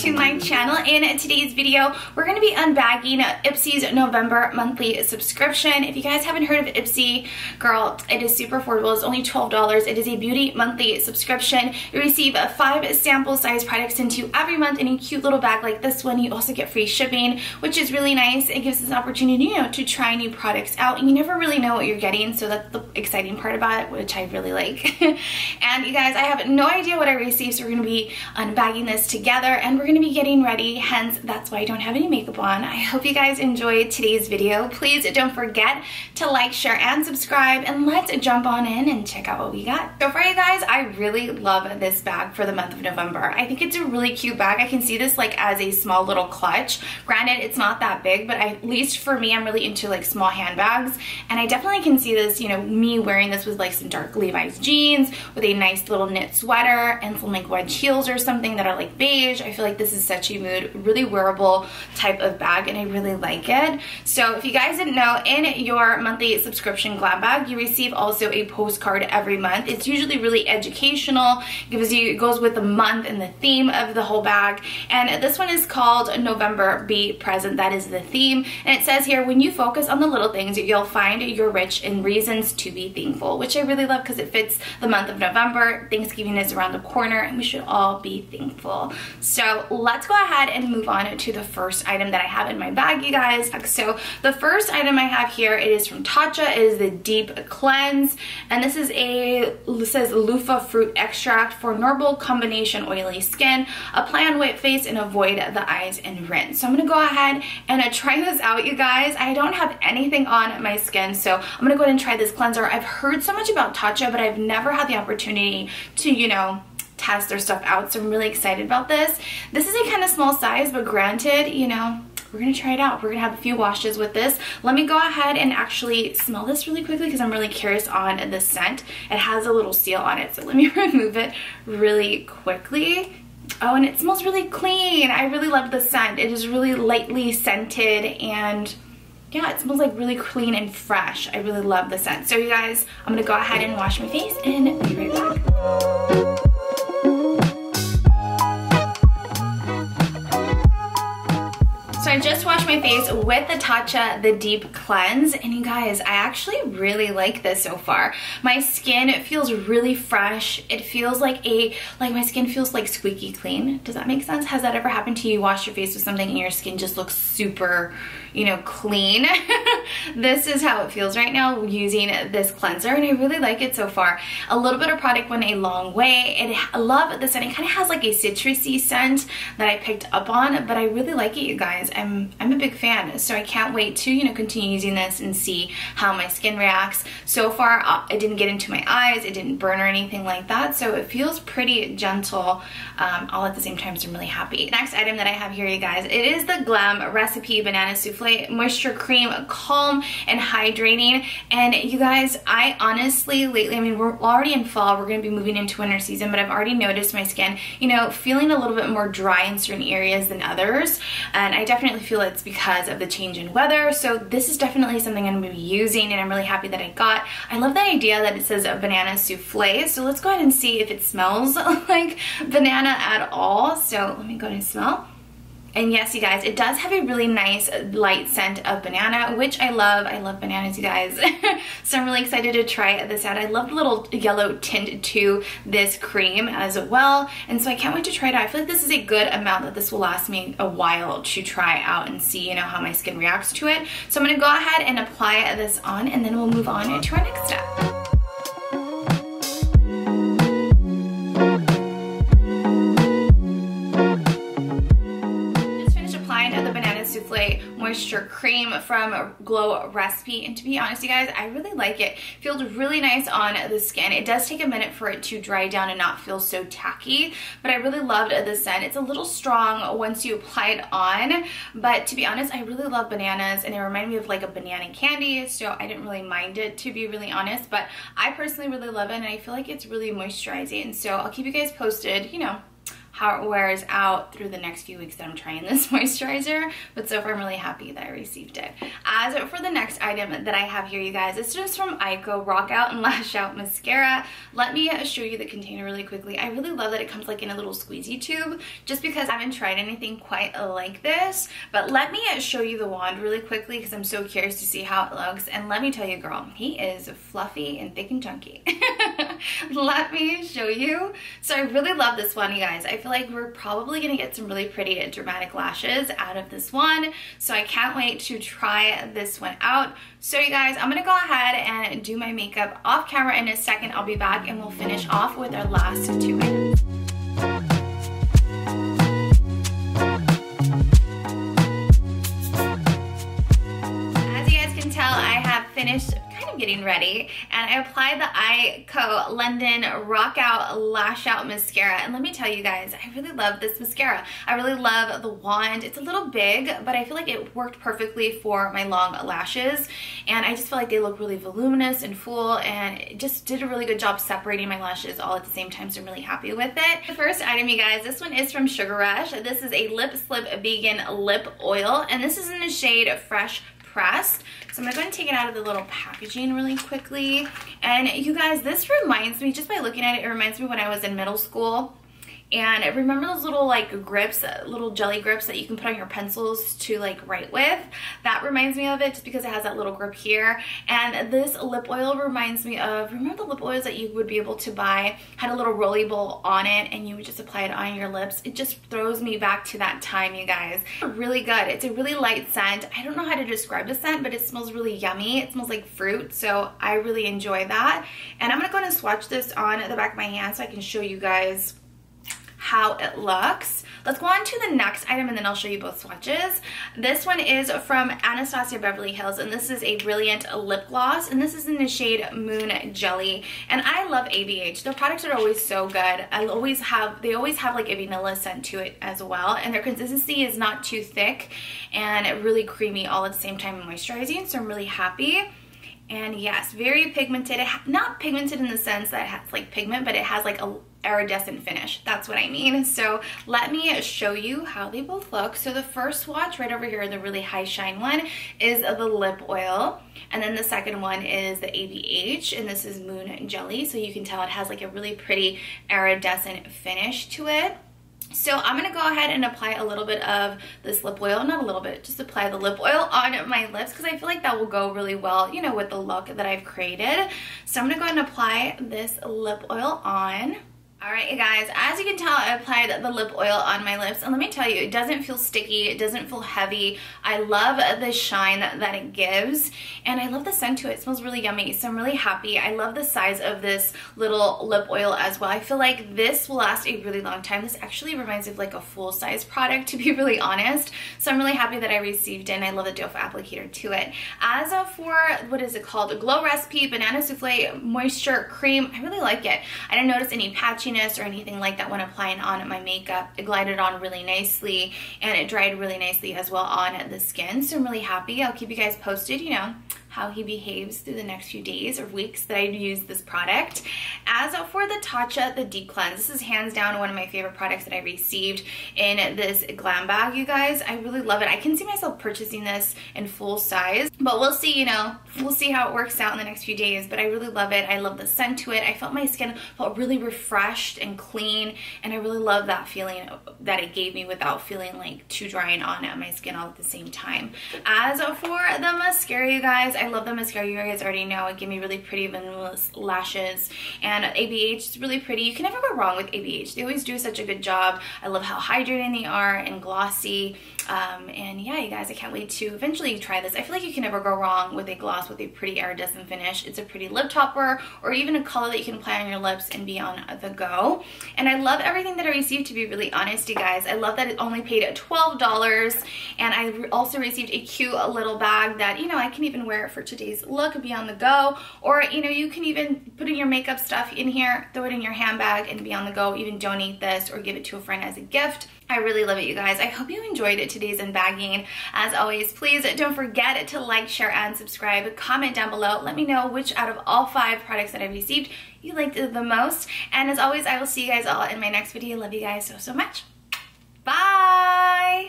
to my channel. In today's video, we're going to be unbagging Ipsy's November monthly subscription. If you guys haven't heard of Ipsy, girl, it is super affordable. It's only $12. It is a beauty monthly subscription. You receive five sample size products into every month in a cute little bag like this one. You also get free shipping, which is really nice. It gives us an opportunity, you know, to try new products out. And you never really know what you're getting, so that's the exciting part about it, which I really like. and you guys, I have no idea what I received, so we're going to be unbagging this together and we're gonna be getting ready, hence that's why I don't have any makeup on. I hope you guys enjoyed today's video. Please don't forget to like, share, and subscribe, and let's jump on in and check out what we got. So for you guys, I really love this bag for the month of November. I think it's a really cute bag. I can see this like as a small little clutch. Granted, it's not that big, but I, at least for me, I'm really into like small handbags, and I definitely can see this, you know, me wearing this with like some dark Levi's jeans, with a nice little knit sweater, and some like wedge heels or something that are like beige. I feel like this is such a mood, really wearable type of bag and I really like it. So if you guys didn't know, in your monthly subscription glam bag, you receive also a postcard every month. It's usually really educational, gives you, it goes with the month and the theme of the whole bag. And this one is called November Be Present. That is the theme. And it says here, when you focus on the little things, you'll find you're rich in reasons to be thankful, which I really love because it fits the month of November. Thanksgiving is around the corner and we should all be thankful. So let's go ahead and move on to the first item that I have in my bag, you guys. So the first item I have here, it is from Tatcha, it is the Deep Cleanse. And this is a, says Loofah Fruit Extract for normal combination oily skin. Apply on wet face and avoid the eyes and rinse. So I'm gonna go ahead and uh, try this out, you guys. I don't have anything on my skin, so I'm gonna go ahead and try this cleanser. I've heard so much about Tatcha, but I've never had the opportunity to, you know, test their stuff out. So I'm really excited about this. This is a kind of small size, but granted, you know, we're gonna try it out. We're gonna have a few washes with this. Let me go ahead and actually smell this really quickly because I'm really curious on the scent. It has a little seal on it, so let me remove it really quickly. Oh, and it smells really clean. I really love the scent. It is really lightly scented and yeah, it smells like really clean and fresh. I really love the scent. So you guys, I'm gonna go ahead and wash my face and be right back. I just washed my face with the Tatcha The Deep Cleanse. And you guys, I actually really like this so far. My skin it feels really fresh. It feels like a, like my skin feels like squeaky clean. Does that make sense? Has that ever happened to you? You wash your face with something and your skin just looks super, you know, clean. this is how it feels right now using this cleanser. And I really like it so far. A little bit of product went a long way. And I love the scent. It kind of has like a citrusy scent that I picked up on. But I really like it, you guys. I'm, I'm a big fan. So I can't wait to, you know, continue using this and see how my skin reacts. So far, uh, it didn't get into my eyes. It didn't burn or anything like that. So it feels pretty gentle um, all at the same time. So I'm really happy. Next item that I have here, you guys, it is the Glow Recipe Banana Souffle Moisture Cream Calm and Hydrating. And you guys, I honestly, lately, I mean, we're already in fall. We're going to be moving into winter season, but I've already noticed my skin, you know, feeling a little bit more dry in certain areas than others. And I definitely feel it's because of the change in weather. So this is definitely something I'm going to be using and I'm really happy that I got. I love the idea that it says banana souffle. So let's go ahead and see if it smells like banana at all. So let me go ahead and smell. And yes, you guys, it does have a really nice uh, light scent of banana, which I love. I love bananas, you guys. so I'm really excited to try this out. I love the little yellow tint to this cream as well. And so I can't wait to try it out. I feel like this is a good amount that this will last me a while to try out and see, you know, how my skin reacts to it. So I'm gonna go ahead and apply this on and then we'll move on to our next step. Moisture cream from Glow Recipe. And to be honest, you guys, I really like it. Feels really nice on the skin. It does take a minute for it to dry down and not feel so tacky, but I really loved the scent. It's a little strong once you apply it on, but to be honest, I really love bananas and it reminded me of like a banana candy, so I didn't really mind it to be really honest, but I personally really love it and I feel like it's really moisturizing. So I'll keep you guys posted, you know, how it wears out through the next few weeks that I'm trying this moisturizer. But so far I'm really happy that I received it. As for the next item that I have here, you guys, it's just from Eyeko Rock Out and Lash Out Mascara. Let me show you the container really quickly. I really love that it comes like in a little squeezy tube just because I haven't tried anything quite like this. But let me show you the wand really quickly because I'm so curious to see how it looks. And let me tell you, girl, he is fluffy and thick and chunky. let me show you. So I really love this one, you guys. I feel like we're probably gonna get some really pretty and dramatic lashes out of this one. So I can't wait to try this one out. So you guys, I'm gonna go ahead and do my makeup off camera in a second. I'll be back and we'll finish off with our last two. Getting ready. And I applied the Eyeko London Rock Out Lash Out Mascara. And let me tell you guys I really love this mascara. I really love the wand. It's a little big but I feel like it worked perfectly for my long lashes. And I just feel like they look really voluminous and full and it just did a really good job separating my lashes all at the same time so I'm really happy with it. The first item you guys this one is from Sugar Rush. This is a Lip Sip vegan lip oil and this is in the shade fresh pressed. So I'm gonna go and take it out of the little packaging really quickly. And you guys, this reminds me, just by looking at it, it reminds me when I was in middle school and remember those little like grips, little jelly grips that you can put on your pencils to like write with? That reminds me of it just because it has that little grip here. And this lip oil reminds me of, remember the lip oils that you would be able to buy, had a little rolly ball on it and you would just apply it on your lips. It just throws me back to that time, you guys. Really good. It's a really light scent. I don't know how to describe the scent, but it smells really yummy. It smells like fruit, so I really enjoy that. And I'm gonna go and swatch this on the back of my hand so I can show you guys how it looks. Let's go on to the next item and then I'll show you both swatches. This one is from Anastasia Beverly Hills and this is a brilliant lip gloss and this is in the shade Moon Jelly and I love ABH. Their products are always so good. I always have, they always have like a vanilla scent to it as well and their consistency is not too thick and really creamy all at the same time moisturizing so I'm really happy. And yes, very pigmented. Not pigmented in the sense that it has like pigment, but it has like a iridescent finish. That's what I mean. So let me show you how they both look. So the first swatch right over here, the really high shine one, is the lip oil. And then the second one is the ABH, and this is Moon Jelly. So you can tell it has like a really pretty iridescent finish to it. So I'm going to go ahead and apply a little bit of this lip oil, not a little bit, just apply the lip oil on my lips because I feel like that will go really well, you know, with the look that I've created. So I'm going to go ahead and apply this lip oil on. Alright you guys, as you can tell I applied the lip oil on my lips and let me tell you, it doesn't feel sticky, it doesn't feel heavy. I love the shine that it gives and I love the scent to it. It smells really yummy so I'm really happy. I love the size of this little lip oil as well. I feel like this will last a really long time. This actually reminds me of like a full size product to be really honest. So I'm really happy that I received it and I love the doe applicator to it. As for, what is it called? Glow Recipe Banana Souffle Moisture Cream. I really like it. I didn't notice any patchy or anything like that when applying on my makeup. It glided on really nicely and it dried really nicely as well on the skin. So I'm really happy. I'll keep you guys posted, you know, how he behaves through the next few days or weeks that I use this product. As for the Tatcha, the Deep Cleanse, this is hands down one of my favorite products that I received in this glam bag, you guys. I really love it. I can see myself purchasing this in full size, but we'll see, you know, we'll see how it works out in the next few days, but I really love it. I love the scent to it. I felt my skin felt really refreshed and clean, and I really love that feeling that it gave me without feeling like too drying on at my skin all at the same time. As for the mascara, you guys, I love the mascara. You guys already know it gave me really pretty vanilla lashes. And ABH is really pretty. You can never go wrong with ABH. They always do such a good job. I love how hydrating they are and glossy. Um, and yeah, you guys, I can't wait to eventually try this. I feel like you can never go wrong with a gloss with a pretty iridescent finish. It's a pretty lip topper or even a color that you can apply on your lips and be on the go. And I love everything that I received, to be really honest, you guys. I love that it only paid $12. And I also received a cute little bag that, you know, I can even wear it for today's look, be on the go. Or, you know, you can even put in your makeup stuff in here, throw it in your handbag and be on the go. Even donate this or give it to a friend as a gift. I really love it, you guys. I hope you enjoyed it today's unbagging. As always, please don't forget to like, share, and subscribe. Comment down below. Let me know which out of all five products that I received you liked the most. And as always, I will see you guys all in my next video. Love you guys so, so much. Bye!